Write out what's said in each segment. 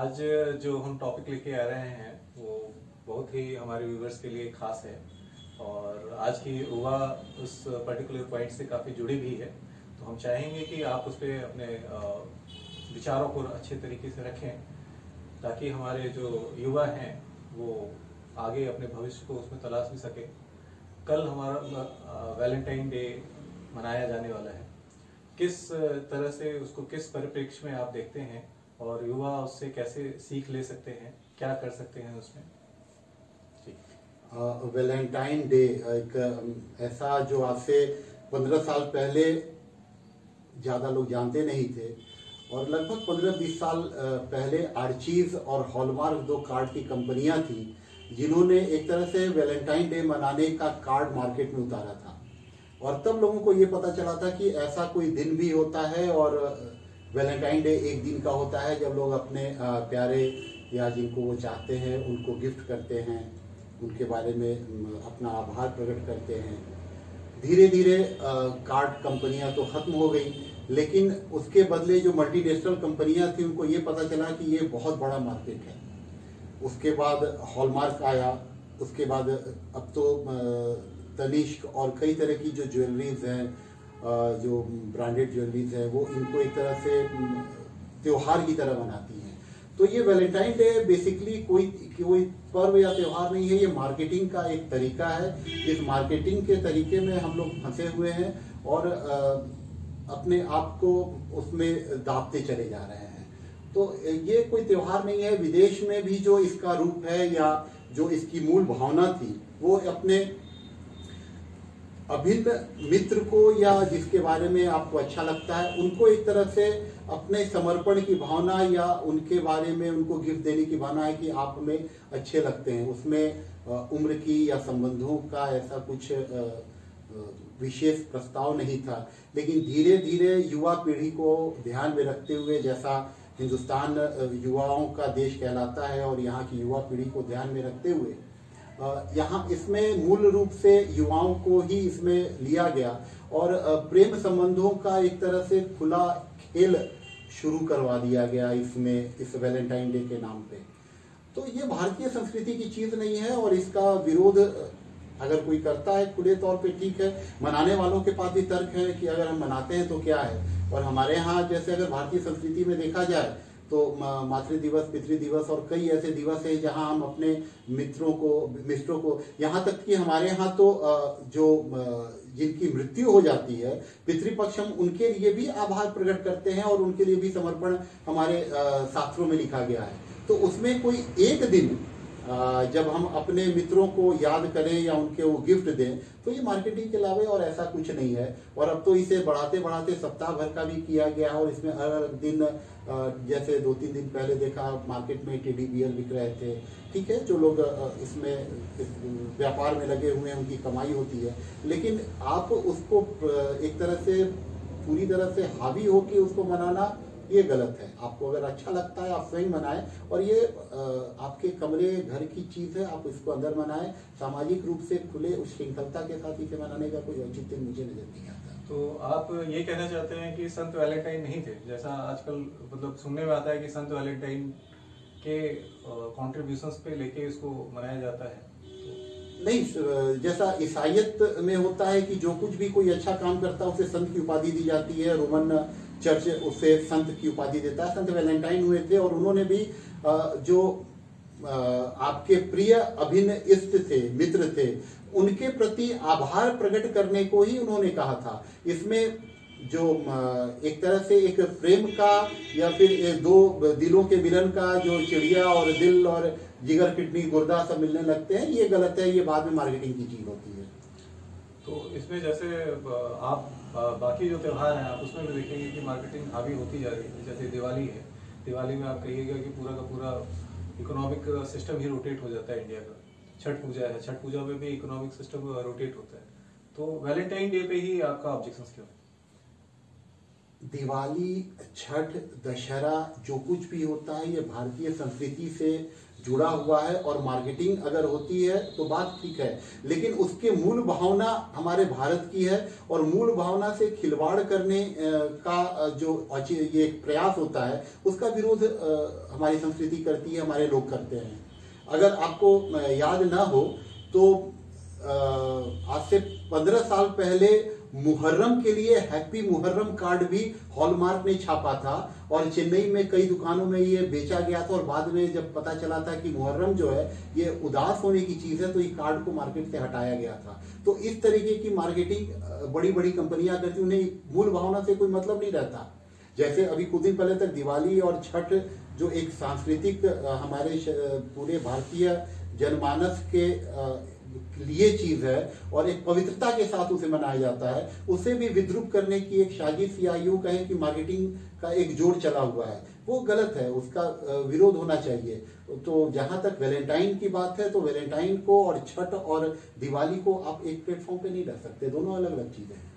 आज जो हम टॉपिक लेके आ रहे हैं, वो बहुत ही हमारे व्यूवर्स के लिए खास है। और आज की युवा उस पर्टिकुलर पॉइंट से काफ़ी जुड़ी भी है। तो हम चाहेंगे कि आप उस पर अपने विचारों को अच्छे तरीके से रखें, ताकि हमारे जो युवा हैं, वो आगे अपने भविष्य को उसमें तलाश भी सके। कल हमारा वैलेंटाइन डे मनाया जाने वाला है। किस तरह से उसको, किस परिप्रेक्ष्य में आप देखते हैं और युवा उससे कैसे सीख ले सकते हैं? क्या कर सकते हैं उसमें? वैलेंटाइन डे एक ऐसा जो आज से पंद्रह साल पहले ज़्यादा लोग जानते नहीं थे और लगभग पंद्रह बीस साल पहले आर्चीज और हॉलमार्क दो कार्ड की कंपनियाँ थी, जिन्होंने एक तरह से वैलेंटाइन डे मनाने का कार्ड मार्केट में उतारा था। और तब लोगों को ये पता चला था कि ऐसा कोई दिन भी होता है और वैलेंटाइन डे एक दिन का होता है जब लोग अपने प्यारे या जिनको वो चाहते हैं, उनको गिफ्ट करते हैं, उनके बारे में अपना आभार प्रकट करते हैं। धीरे धीरे कार्ड कंपनियाँ तो खत्म हो गई, लेकिन उसके बदले जो मल्टीनेशनल कंपनियाँ थी, उनको ये पता चला कि ये बहुत बड़ा मार्केट है। उसके बाद हॉलमार्क आया, उसके बाद अब तो तनिष्क और कई तरह की जो ज्वेलरीज हैं जो ब्रांडेड ज्वेलरीज है, वो इनको एक तरह से त्योहार की तरह बनाती हैं। तो ये वैलेंटाइन डे बेसिकली कोई कोई पर्व या त्योहार नहीं है, ये मार्केटिंग का एक तरीका है। इस मार्केटिंग के तरीके में हम लोग फंसे हुए हैं और अपने आप को उसमें दाबते चले जा रहे हैं। तो ये कोई त्योहार नहीं है। विदेश में भी जो इसका रूप है या जो इसकी मूल भावना थी, वो अपने अभिन्न मित्र को या जिसके बारे में आपको अच्छा लगता है, उनको एक तरह से अपने समर्पण की भावना या उनके बारे में, उनको गिफ्ट देने की भावना है कि आप हमें अच्छे लगते हैं। उसमें उम्र की या संबंधों का ऐसा कुछ विशेष प्रस्ताव नहीं था। लेकिन धीरे धीरे युवा पीढ़ी को ध्यान में रखते हुए, जैसा हिंदुस्तान युवाओं का देश कहलाता है और यहाँ की युवा पीढ़ी को ध्यान में रखते हुए यहाँ इसमें मूल रूप से युवाओं को ही इसमें लिया गया और प्रेम संबंधों का एक तरह से खुला खेल शुरू करवा दिया गया इसमें, इस वैलेंटाइन डे के नाम पे। तो ये भारतीय संस्कृति की चीज़ नहीं है और इसका विरोध अगर कोई करता है, खुले तौर पे ठीक है। मनाने वालों के पास भी तर्क है कि अगर हम मनाते हैं तो क्या है? और हमारे यहाँ जैसे अगर भारतीय संस्कृति में देखा जाए तो मातृ दिवस, पितृ दिवस और कई ऐसे दिवस है जहाँ हम अपने मित्रों को मित्रों को, यहाँ तक कि हमारे यहाँ तो जो जिनकी मृत्यु हो जाती है पितृपक्ष हम उनके लिए भी आभार प्रकट करते हैं और उनके लिए भी समर्पण हमारे शास्त्रों में लिखा गया है। तो उसमें कोई एक दिन जब हम अपने मित्रों को याद करें या उनके वो गिफ्ट दें तो ये मार्केटिंग के अलावा और ऐसा कुछ नहीं है। और अब तो इसे बढ़ाते बढ़ाते सप्ताह भर का भी किया गया और इसमें हर हर दिन जैसे दो तीन दिन पहले देखा मार्केट में टेडी बियर बिक रहे थे। ठीक है, जो लोग इसमें व्यापार में लगे हुए हैं, उनकी कमाई होती है। लेकिन आप उसको एक तरह से, पूरी तरह से हावी होके उसको मनाना ये गलत है। आपको अगर अच्छा लगता है आप स्वयं मनाएँ और ये आपके कमरे घर की चीज़ है आप इसको अंदर मनाएँ। सामाजिक रूप से खुले उस श्रृंखलता के साथ इसे मनाने का कोई औचित्य मुझे नज़र नहीं आता। तो आप ये कहना चाहते हैं कि संत वैलेंटाइन नहीं थे? जैसा आजकल मतलब सुनने में आता है कि संत वैलेंटाइन के कॉन्ट्रीब्यूशंस पे लेके इसको मनाया जाता है। नहीं जैसा ईसाइत में होता है कि जो कुछ भी कोई अच्छा काम करता है उसे संत की उपाधि दी जाती है। रोमन चर्च उसे संत की उपाधि देता है। संत वैलेंटाइन हुए थे और उन्होंने भी जो आपके प्रिय अभिन्न इष्ट थे, मित्र थे, उनके प्रति आभार प्रकट करने को ही उन्होंने कहा था। इसमें जो एक तरह से एक प्रेम का या फिर दो दिलों के मिलन का जो चिड़िया और दिल और जिगर किडनी गुर्दा सब मिलने लगते हैं, ये गलत है, ये बाद में मार्केटिंग की चीज़ होती है। तो इसमें जैसे आप बाकी जो त्यौहार हैं, आप उसमें भी देखेंगे कि मार्केटिंग हावी होती जा रही है। जैसे दिवाली है, दिवाली में आप कहिएगा कि पूरा का पूरा इकोनॉमिक सिस्टम ही रोटेट हो जाता है इंडिया का। छठ पूजा है, छठ पूजा में भी इकोनॉमिक सिस्टम रोटेट होता है। तो वैलेंटाइन डे पे ही आपका ऑब्जेक्शन क्यों दिवाली, छठ, दशहरा, जो कुछ भी होता है, ये भारतीय संस्कृति से जुड़ा हुआ है और मार्केटिंग अगर होती है तो बात ठीक है, लेकिन उसके मूल भावना हमारे भारत की है और मूल भावना से खिलवाड़ करने का जो ये प्रयास होता है, उसका विरोध हमारी संस्कृति करती है, हमारे लोग करते हैं। अगर आपको याद ना हो तो आज से पंद्रह साल पहले मुहर्रम के लिए हैप्पी मुहर्रम कार्ड भी हॉलमार्क ने छापा था और चेन्नई में कई दुकानों में ये बेचा गया था और बाद में जब पता चला था कि मुहर्रम जो है, ये उदास होने की चीज़ है तो ये कार्ड को मार्केट से हटाया गया था। तो इस तरीके की मार्केटिंग बड़ी बड़ी कंपनियाँ करती उन्हें मूल भावना से कोई मतलब नहीं रहता। जैसे अभी कुछ दिन पहले तक दिवाली और छठ जो एक सांस्कृतिक हमारे पूरे भारतीय जनमानस के लिए चीज़ है और एक पवित्रता के साथ उसे मनाया जाता है, उसे भी विद्रुप करने की एक साजिश या यूँ कहें कि मार्केटिंग का एक जोड़ चला हुआ है। वो गलत है, उसका विरोध होना चाहिए। तो जहाँ तक वैलेंटाइन की बात है तो वैलेंटाइन को और छठ और दिवाली को आप एक प्लेटफॉर्म पे नहीं रख सकते। दोनों अलग अलग चीज़ें हैं।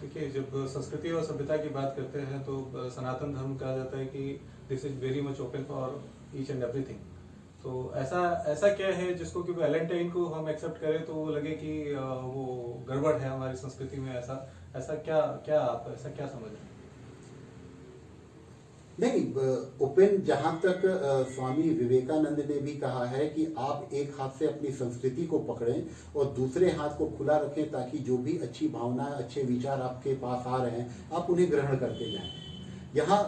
देखिए, जब संस्कृति और सभ्यता की बात करते हैं तो सनातन धर्म कहा जाता है कि this is very much open for each and everything तो ऐसा ऐसा क्या है जिसको कि वैलेंटाइन को हम एक्सेप्ट करें तो वो लगे कि वो गड़बड़ है हमारी संस्कृति में ऐसा ऐसा क्या क्या आप, ऐसा क्या समझ रहे नहीं ओपन जहाँ तक स्वामी विवेकानंद ने भी कहा है कि आप एक हाथ से अपनी संस्कृति को पकड़ें और दूसरे हाथ को खुला रखें ताकि जो भी अच्छी भावना, अच्छे विचार आपके पास आ रहे हैं, आप उन्हें ग्रहण करते जाएँ। यहाँ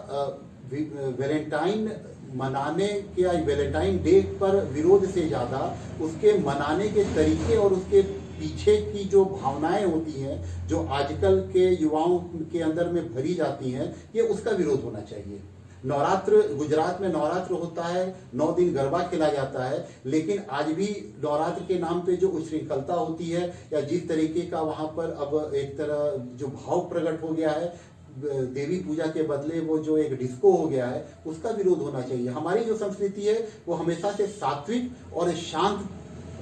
वैलेंटाइन मनाने के वैलेंटाइन डे पर विरोध से ज़्यादा उसके मनाने के तरीके और उसके पीछे की जो भावनाएँ होती हैं, जो आजकल के युवाओं के अंदर में भरी जाती हैं, ये उसका विरोध होना चाहिए। नवरात्र, गुजरात में नवरात्र होता है, नौ दिन गरबा खेला जाता है, लेकिन आज भी नवरात्र के नाम पे जो उच्छृंखलता होती है या जिस तरीके का वहाँ पर अब एक तरह जो भाव प्रकट हो गया है देवी पूजा के बदले वो जो एक डिस्को हो गया है, उसका विरोध होना चाहिए। हमारी जो संस्कृति है, वो हमेशा से सात्विक और शांत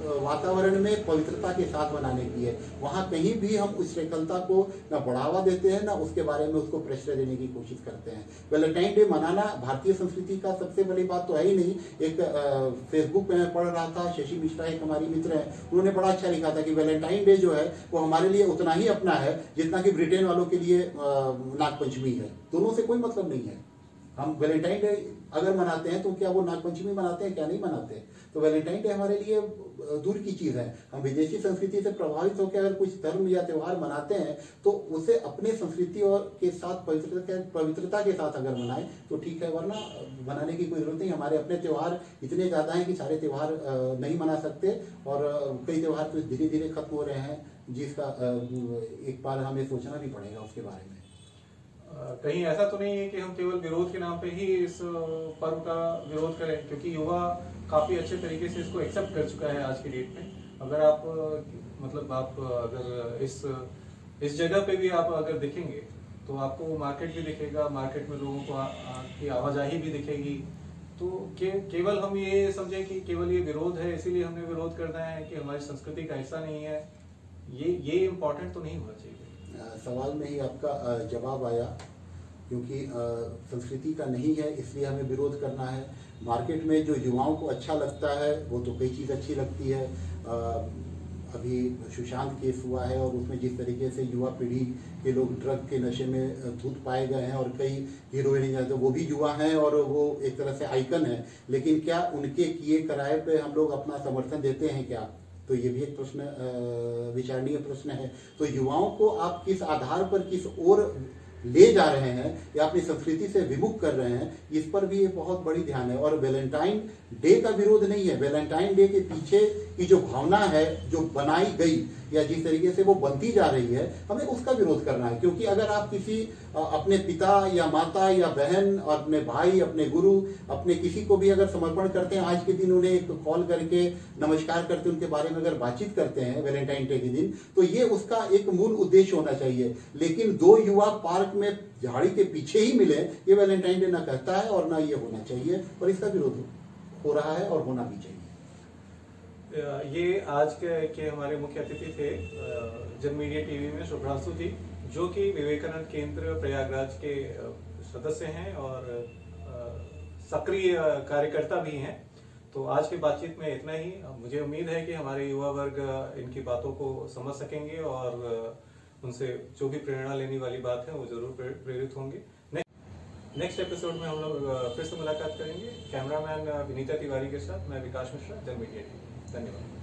वातावरण में पवित्रता के साथ बनाने की है। वहाँ कहीं भी हम उस श्रृंखलता को न बढ़ावा देते हैं, ना उसके बारे में उसको प्रश्रय देने की कोशिश करते हैं। वैलेंटाइन डे मनाना भारतीय संस्कृति का सबसे बड़ी बात तो है ही नहीं। एक फेसबुक पे मैं पढ़ रहा था, शशि मिश्रा एक हमारी मित्र है, उन्होंने बड़ा अच्छा लिखा था कि वैलेंटाइन डे जो है, वो हमारे लिए उतना ही अपना है, जितना कि ब्रिटेन वालों के लिए नागपंचमी है। दोनों से कोई मतलब नहीं है। हम वैलेंटाइन डे अगर मनाते हैं तो क्या वो नागपंचमी मनाते हैं, क्या नहीं मनाते? तो वैलेंटाइन डे हमारे लिए दूर की चीज़ है। हम विदेशी संस्कृति से प्रभावित होकर अगर कुछ धर्म या त्यौहार मनाते हैं तो उसे अपने संस्कृति और के साथ पवित्रता पवित्रता के साथ अगर मनाएँ तो ठीक है। वरना मनाने की कोई ज़रूरत नहीं। हमारे अपने त्यौहार इतने ज़्यादा हैं कि सारे त्यौहार नहीं मना सकते। और कई त्यौहार तो धीरे धीरे खत्म हो रहे हैं। जिसका एक बार हमें सोचना भी पड़ेगा उसके बारे में। कहीं ऐसा तो नहीं है कि हम केवल विरोध के नाम पे ही इस पर्व का विरोध करें क्योंकि युवा काफ़ी अच्छे तरीके से इसको एक्सेप्ट कर चुका है आज की डेट में। अगर आप मतलब आप अगर इस इस जगह पे भी आप अगर देखेंगे तो आपको मार्केट भी दिखेगा मार्केट में लोगों को की आवाजाही भी दिखेगी। तो के, केवल हम ये समझे कि केवल ये विरोध है इसीलिए हमें विरोध करना है कि हमारी संस्कृति का हिस्सा नहीं है। ये ये इम्पोर्टेंट तो नहीं होना चाहिए। सवाल में ही आपका जवाब आया, क्योंकि संस्कृति का नहीं है, इसलिए हमें विरोध करना है। मार्केट में जो युवाओं को अच्छा लगता है, वो तो कई चीज़ अच्छी लगती है। अभी सुशांत केस हुआ है और उसमें जिस तरीके से युवा पीढ़ी के लोग ड्रग के नशे में धूत पाए गए हैं और कई हीरोइन जाते वो भी युवा हैं और वो एक तरह से आइकन है। लेकिन क्या उनके किए कराए पे हम लोग अपना समर्थन देते हैं क्या? तो ये भी एक प्रश्न विचारणीय प्रश्न है। तो युवाओं को आप किस आधार पर किस ओर ले जा रहे हैं या अपनी संस्कृति से विमुख कर रहे हैं, इस पर भी ये बहुत बड़ी ध्यान है। और वेलेंटाइन डे का विरोध नहीं है। वेलेंटाइन डे के पीछे की जो भावना है, जो बनाई गई या जिस तरीके से वो बनती जा रही है, हमें उसका विरोध करना है। क्योंकि अगर आप किसी अपने पिता या माता या बहन और अपने भाई, अपने गुरु, अपने किसी को भी अगर समर्पण करते हैं, आज के दिन उन्हें एक कॉल करके नमस्कार करते उनके बारे में अगर बातचीत करते हैं, वैलेंटाइन डे के दिन तो ये उसका एक मूल उद्देश्य होना चाहिए। लेकिन दो युवा पार्क में झाड़ी के पीछे ही मिले, ये वैलेंटाइन डे ना कहता है और ना ये होना चाहिए, और इसका विरोध हो रहा है और होना भी चाहिए। ये आज के, के हमारे मुख्य अतिथि थे जन मीडिया टीवी में शुभ्रांशु जी जो कि विवेकानंद केंद्र प्रयागराज के सदस्य हैं और सक्रिय कार्यकर्ता भी हैं। तो आज की बातचीत में इतना ही। मुझे उम्मीद है कि हमारे युवा वर्ग इनकी बातों को समझ सकेंगे और उनसे जो भी प्रेरणा लेने वाली बात है वो ज़रूर प्रेरित होंगे। नेक्स्ट एपिसोड में हम लोग फिर से मुलाकात करेंगे। कैमरामैन विनीता तिवारी के साथ मैं विकास मिश्रा जन मीडिया टीवी। धन्यवाद।